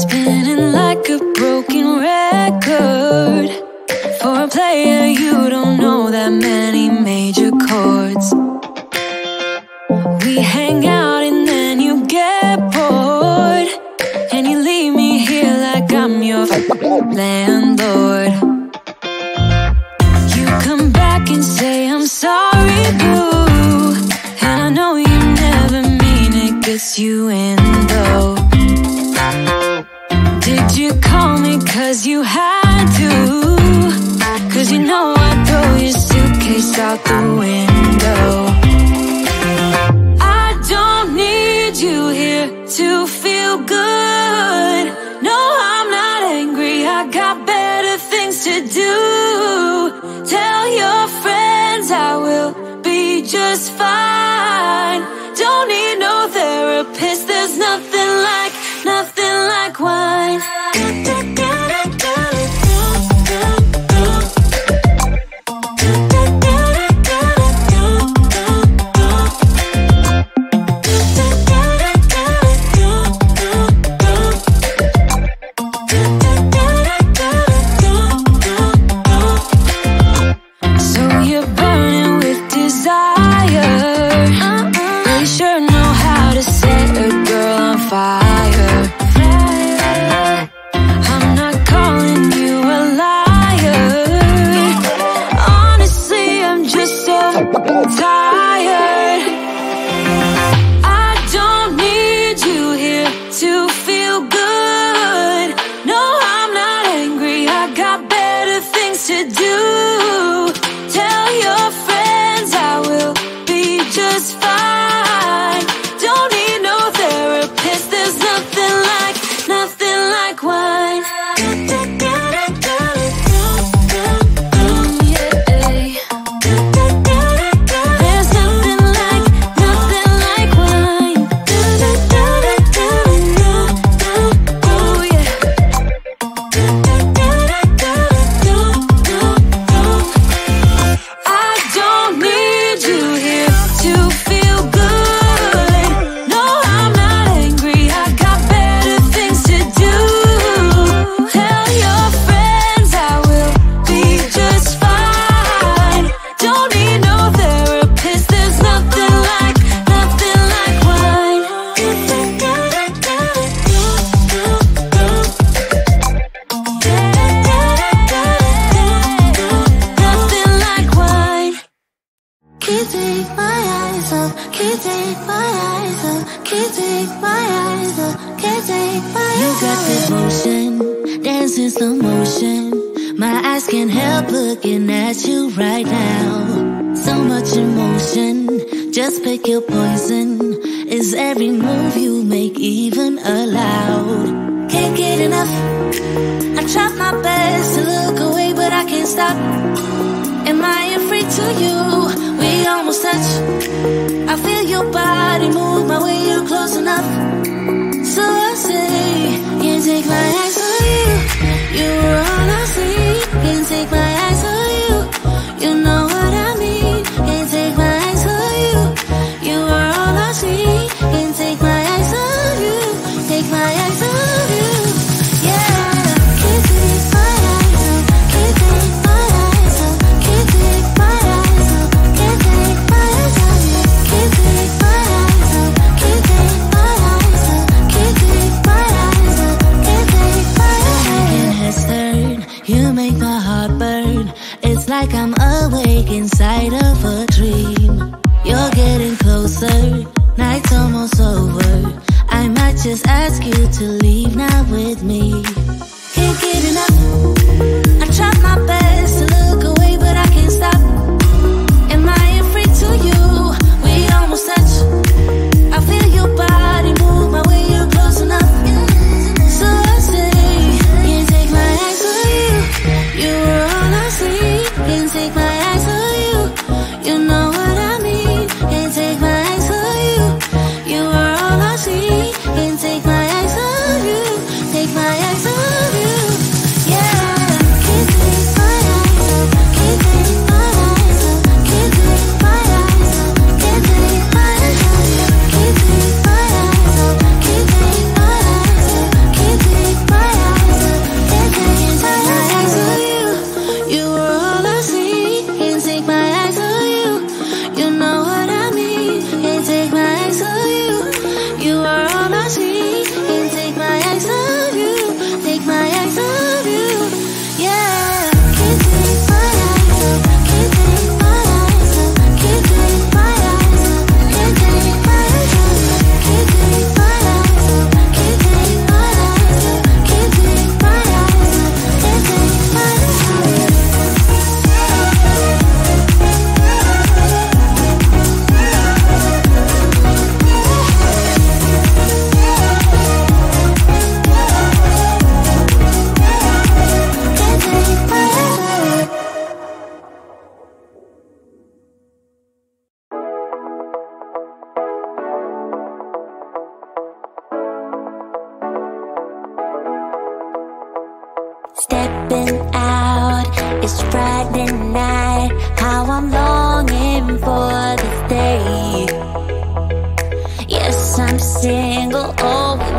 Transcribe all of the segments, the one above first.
Spinning like a broken record. For a player you don't know that many major chords. We hang out and then you get bored. And you leave me here like I'm your landlord? You come back and say I'm sorry boo. And I know you never mean it gets you in though did you call me cause you had to? Cause you know I throw your suitcase out the window. I don't need you here to feel good. No, I'm not angry, I got better things to do. Tell your friends I will be just fine. Don't need up, can't take my eyes up, can't take my eyes up, can't take my eyes up. You got this motion, dancing slow motion. My eyes can't help looking at you right now. So much emotion, just pick your poison. Is every move you make even allowed? Can't get enough. I try my best to look away, but I can't stop. Am I a freak to you? Nobody body move my way, you're close enough. So I say, can't take my eyes off you. You're Getting closer, night's almost over. I might just ask you to leave now with me. Can't get enough. I tried my best.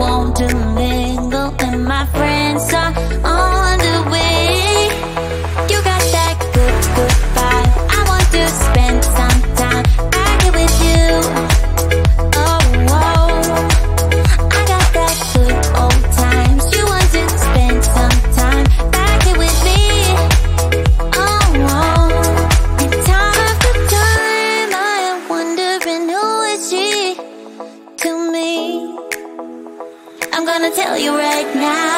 want to mingle, and my friends are. tell you right now.